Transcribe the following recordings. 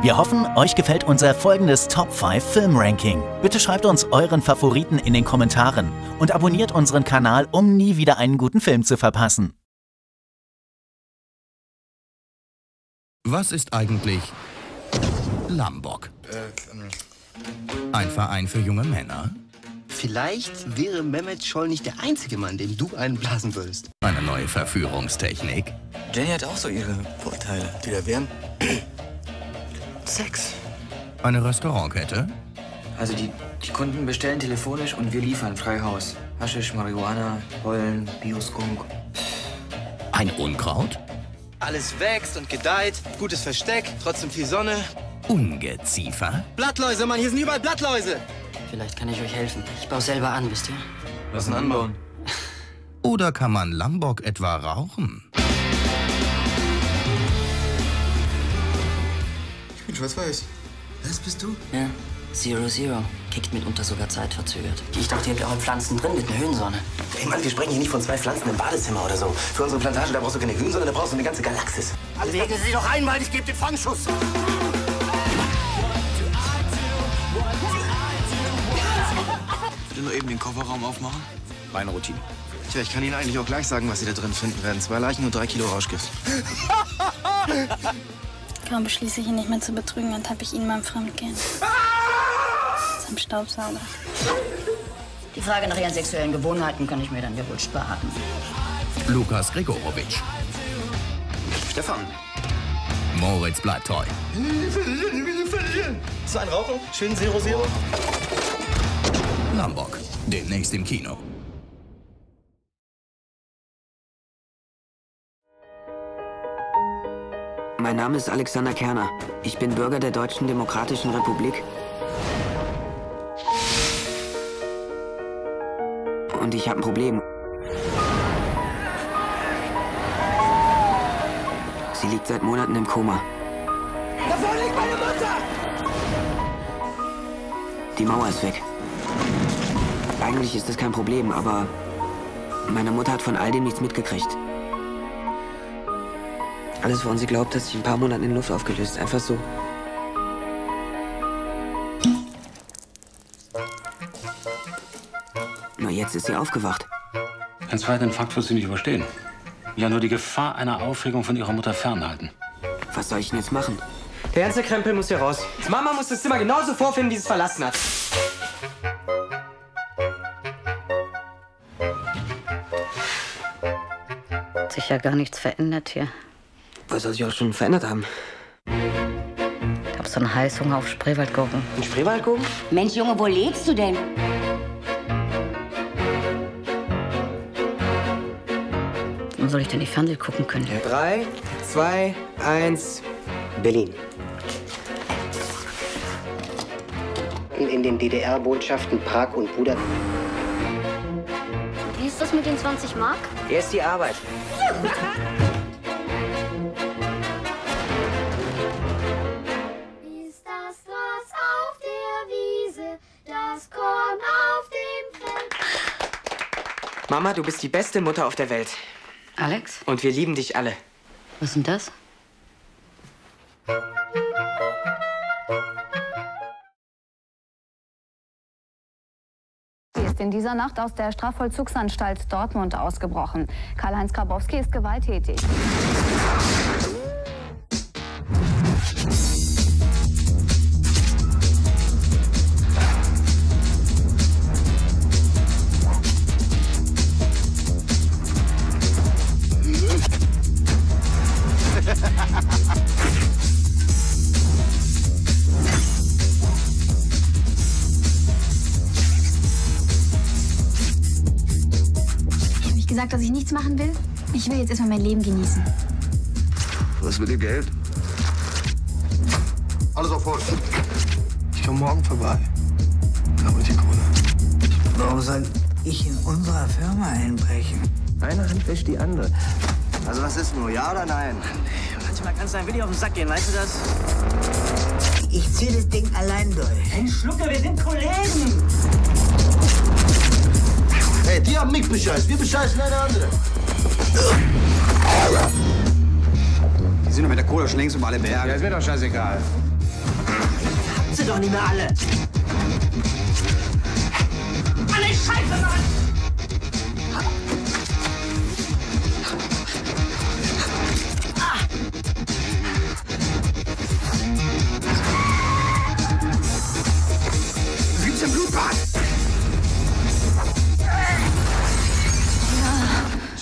Wir hoffen, euch gefällt unser folgendes Top 5 Film-Ranking. Bitte schreibt uns euren Favoriten in den Kommentaren und abonniert unseren Kanal, um nie wieder einen guten Film zu verpassen. Was ist eigentlich Lambok? Ein Verein für junge Männer? Vielleicht wäre Mehmet Scholl nicht der einzige Mann, dem du einen blasen würdest. Eine neue Verführungstechnik? Jenny hat auch so ihre Vorteile. Die da wären? Sex. Eine Restaurantkette? Also die, die Kunden bestellen telefonisch und wir liefern frei Haus. Haschisch, Marihuana, Heulen, Bioskunk. Ein Unkraut? Alles wächst und gedeiht, gutes Versteck, trotzdem viel Sonne. Ungeziefer? Blattläuse, Mann, hier sind überall Blattläuse. Vielleicht kann ich euch helfen. Ich baue selber an, wisst ihr? Was denn anbauen? Oder kann man Lambok etwa rauchen? Schwarz-weiß. Das bist du? Ja. Zero Zero. Kickt mitunter sogar zeitverzögert. Ich dachte, ihr habt auch Pflanzen drin mit einer Höhensonne. Ey Mann, wir sprechen hier nicht von zwei Pflanzen im Badezimmer oder so. Für unsere Plantage, da brauchst du keine Höhensonne, da brauchst du eine ganze Galaxis. Legen Sie doch einmal, ich gebe den Fangschuss. Nur eben den Kofferraum aufmachen. Reine Routine. Tja, ich kann Ihnen eigentlich auch gleich sagen, was Sie da drin finden werden. Zwei Leichen und drei Kilo Rauschgift. Kaum beschließe ich ihn nicht mehr zu betrügen, ertappe ich ihn beim Fremdgehen. Zum Staubsauger. Die Frage nach ihren sexuellen Gewohnheiten kann ich mir dann ja wohl sparen. Lukas Gregorowitsch. Stefan. Moritz bleibt treu. So ein Rauchen? Schön Zero Zero? Lambok. Demnächst im Kino. Mein Name ist Alexander Kerner. Ich bin Bürger der Deutschen Demokratischen Republik. Und ich habe ein Problem. Sie liegt seit Monaten im Koma. Da vorne liegt meine Mutter! Die Mauer ist weg. Eigentlich ist das kein Problem, aber meine Mutter hat von all dem nichts mitgekriegt. Alles, woran sie glaubt, hat sich in ein paar Monaten in Luft aufgelöst. Einfach so. Nur jetzt ist sie aufgewacht. Einen zweiten Infarkt wirst du nicht überstehen. Ja, nur die Gefahr einer Aufregung von ihrer Mutter fernhalten. Was soll ich denn jetzt machen? Der ganze Krempel muss hier raus. Mama muss das Zimmer genauso vorfinden, wie sie es verlassen hat. Hat sich ja gar nichts verändert hier. Was soll sich auch schon verändert haben? Ich hab so einen Heißhunger auf Spreewaldgurken. Ein Spreewaldgurken? Mensch, Junge, wo lebst du denn? Wann soll ich denn die Fernsehen gucken können? Drei, zwei, eins, Berlin. In den DDR-Botschaften Prag und Budapest. Wie ist das mit den 20 Mark? Hier ist die Arbeit. Mama, du bist die beste Mutter auf der Welt. Alex? Und wir lieben dich alle. Was ist denn das? Sie ist in dieser Nacht aus der Strafvollzugsanstalt Dortmund ausgebrochen. Karl-Heinz Grabowski ist gewalttätig. Gesagt, dass ich nichts machen will. Ich will jetzt erstmal mein Leben genießen. Was mit dem Geld? Alles auf Holz. Ich komme morgen vorbei. Da ich die Kohle. Warum soll ich in unserer Firma einbrechen? Eine Hand wäscht die andere. Also was ist nur, ja oder nein? Manchmal kann es einem wirklich auf den Sack gehen, weißt du das? Ich zieh das Ding allein durch. Ein Schlucker, wir sind Kollegen! Die haben mich bescheißt. Wir bescheißen eine andere. Die sind doch mit der Kohle schon längst um alle Berge. Ja, ist mir doch scheißegal. Habt sie doch nicht mehr alle. Alle Scheiße, Mann!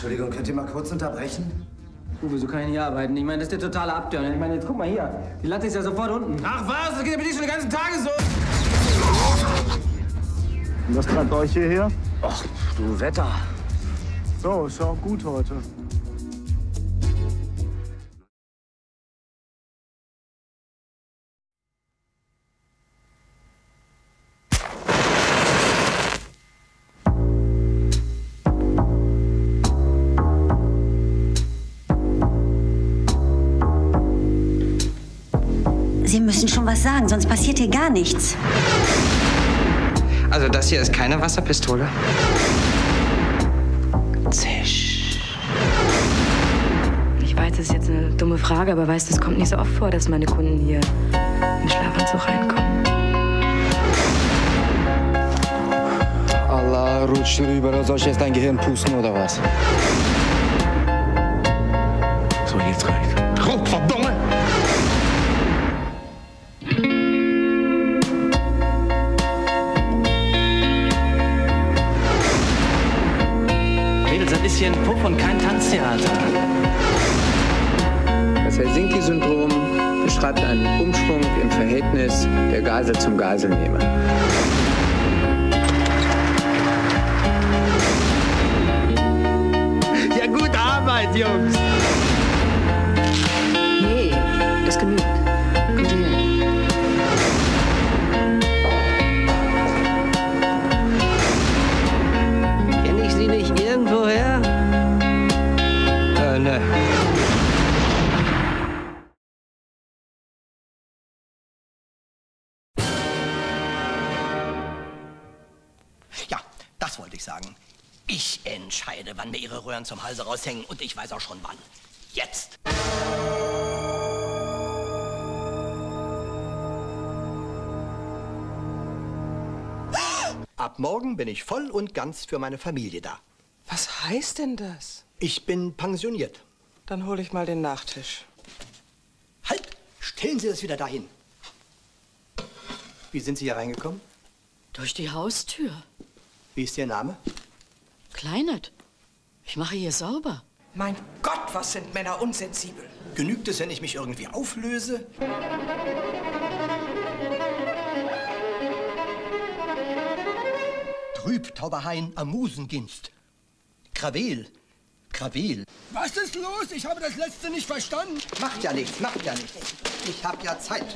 Entschuldigung, könnt ihr mal kurz unterbrechen? Uwe, so kann ich nicht arbeiten. Ich meine, das ist der totale Abturn. Ich meine, jetzt guck mal hier. Die Latte ist ja sofort unten. Ach was, das geht ja mit dir schon den ganzen Tag so. Und was treibt euch hierher? Ach, du Wetter. So, ist ja auch gut heute. Sie müssen schon was sagen, sonst passiert hier gar nichts. Also das hier ist keine Wasserpistole. Zisch. Ich weiß, das ist jetzt eine dumme Frage, aber weißt du, es kommt nicht so oft vor, dass meine Kunden hier im Schlafanzug reinkommen. Allah, rutsch rüber. Soll ich jetzt dein Gehirn pusten oder was? So, jetzt reicht. Hier ein Puff und kein Tanztheater. Das Helsinki-Syndrom beschreibt einen Umschwung im Verhältnis der Geisel zum Geiselnehmer. Ja, gute Arbeit, Jungs. Das wollte ich sagen. Ich entscheide, wann mir Ihre Röhren zum Halse raushängen und ich weiß auch schon wann. Jetzt. Ab morgen bin ich voll und ganz für meine Familie da. Was heißt denn das? Ich bin pensioniert. Dann hole ich mal den Nachtisch. Halt! Stellen Sie das wieder dahin. Wie sind Sie hier reingekommen? Durch die Haustür. Wie ist Ihr Name? Kleinert. Ich mache hier sauber. Mein Gott, was sind Männer unsensibel. Genügt es, wenn ich mich irgendwie auflöse? Trüb, Tauberhain, Amusenginst. Krawel, Krawel. Was ist los? Ich habe das letzte nicht verstanden. Macht ja nichts, macht ja nichts. Ich hab ja Zeit.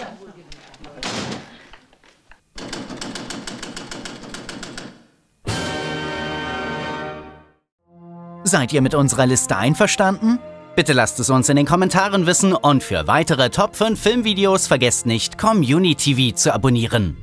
Seid ihr mit unserer Liste einverstanden? Bitte lasst es uns in den Kommentaren wissen und für weitere Top 5 Filmvideos vergesst nicht, Community TV zu abonnieren.